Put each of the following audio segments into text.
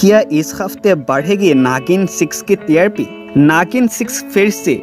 क्या इस हफ़्ते बढ़ेगी नागिन सिक्स की टीआरपी नागिन सिक्स फिर से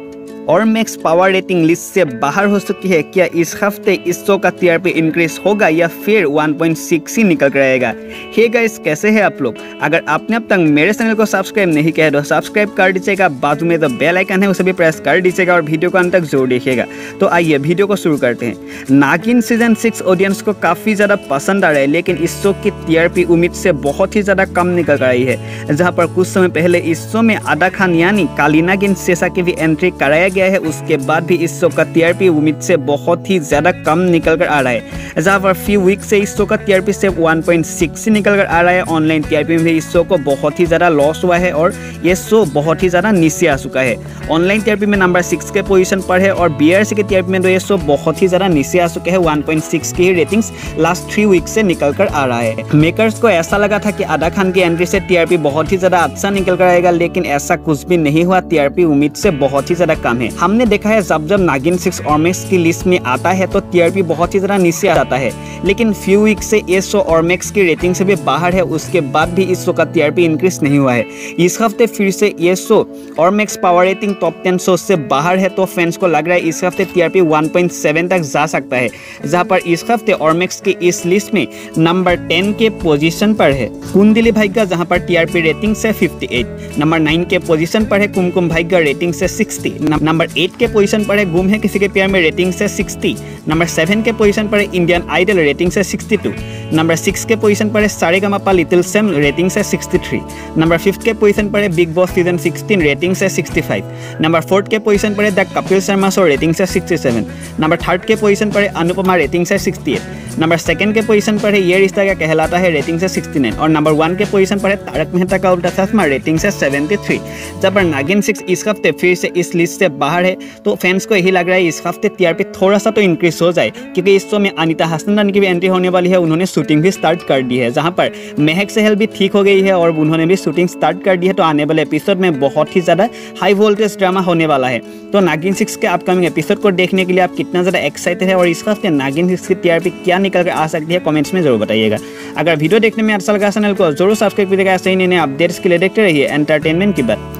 और मैक्स पावर रेटिंग लिस्ट से बाहर हो चुकी है। क्या इस हफ़्ते इस शो का टीआरपी इंक्रीज होगा या फिर 1.6 ही निकल कर आएगा? हे गाइस कैसे हैं आप लोग? अगर आपने अब तक मेरे चैनल को सब्सक्राइब नहीं किया है तो सब्सक्राइब कर दीजिएगा। बाजू में जो बेल आइकन है, उसे भी प्रेस कर दीजिएगा और वीडियो को अंत तक ज़रूर देखिएगा। तो आइए वीडियो को शुरू करते हैं। नागिन सीज़न सिक्स ऑडियंस को काफ़ी ज़्यादा पसंद आ रहा है, लेकिन इस शो की टी उम्मीद से बहुत ही ज़्यादा कम निकल आई है। जहाँ पर कुछ समय पहले इस शो में आदा खान यानी कालीनागिन शेषा की भी एंट्री कराया गया है, उसके बाद भी इस शो का टीआरपी उम्मीद से बहुत ही ज़्यादा कम निकल कर आ रहा है। जहाँ पर फ्यू वीक से इस शो का टीआरपी सिर्फ़ 1.6 ही निकल कर आ रहा है। ऑनलाइन टीआरपी में भी इस शो को बहुत ही ज़्यादा लॉस हुआ है और ये शो बहुत ही ज़्यादा नीचे आ चुका है। ऑनलाइन टीआरपी में नंबर सिक्स के पोजिशन पर है और बीआरसी के टीआरपी में तो ये शो बहुत ही ज़्यादा नीचे आ चुके हैं। वन पॉइंट सिक्स की ही रेटिंग्स लास्ट थ्री वीक से निकल कर आ रहा है। मेकर्स को ऐसा लगा था कि आदा खान की एंट्री से टीआरपी बहुत ही ज़्यादा अच्छा निकल कर आएगा, लेकिन ऐसा कुछ भी नहीं हुआ। टीआरपी उम्मीद से बहुत ही ज़्यादा कम है। हमने हमने देखा है, जब जब नागिन सिक्स ऑर्मेक्स की लिस्ट में आता है तो टीआरपी बहुत ही ज़्यादा नीचे आ जाता है। लेकिन फ्यू वीक से ये शो ऑर्मेक्स की रेटिंग से भी बाहर है, उसके बाद भी इस शो का टीआरपी इंक्रीज नहीं हुआ है। इस हफ़्ते फिर से ये show Ormax power rating top ten show से बाहर है तो फैंस को लग रहा है इस हफ़्ते टीआरपी 1.7 तक जा सकता है, जहाँ पर इस हफ़्ते ऑर्मेक्स की इस लिस्ट में नंबर टेन के पोजिशन पर है। कुंदिली भाग्य जहाँ पर टीआरपी रेटिंग से फिफ्टी नंबर नाइन के पोजिशन पर है, कुमकुम भाग्य रेटिंग से सिक्सटी नंबर एट के पोजीशन पर है गुम है किसी के प्यार में रेटिंग से 60 नंबर सेवन के पोजीशन पर है इंडियन आइडल रेटिंग से 62 नंबर सिक्स के पोजीशन पर है सारे गमापा लिटिल सेम रेटिंग से 63 नंबर फिफ्थ के पोजीशन पर है बिग बॉस सीजन 16 रेटिंग से 65 नंबर फोर्थ के पोजीशन पर है the Kapil Sharma show rating से 67 नंबर थर्ड के पोजीशन पर है अनुपमा रेटिंग से 68 नंबर सेकंड के पोजीशन पर है, ये रिश्ता क्या कहलाता है? रेटिंग से 69 और नंबर वन के पोजीशन पर है, तारक मेहता का उल्टा चश्मा रेटिंग से 73 जब नागिन सिक्स इस हफ़्ते फिर से इस लिस्ट से बाहर है तो फैंस को यही लग रहा है, इस हफ़्ते टीआरपी थोड़ा सा तो इंक्रीज हो जाए, क्योंकि इस शो में अनिता हसनंदन की भी एंट्री होने वाली है, उन्होंने शूटिंग भी स्टार्ट कर दी है, जहाँ पर महक सहल भी ठीक हो गई है, और उन्होंने भी शूटिंग स्टार्ट कर दी है तो आने वाले एपिसोड में बहुत ही ज़्यादा हाई वोल्टेज ड्रामा होने वाला है। तो नागिन सिक्स के अपकमिंग एपिसोड को देखने के लिए आप कितना ज़्यादा एक्साइटेड है, और इस हफ़्ते नागिन सिक्स की टीआरपी क्या निकल कर आ सकती है कमेंट्स में ज़रूर बताइएगा। अगर वीडियो देखने में अच्छा लगा, चैनल को ज़रूर सब्सक्राइब करिएगा ऐसे ही नए अपडेट्स के लिए देखते रहिए एंटरटेनमेंट की बात।